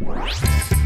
Música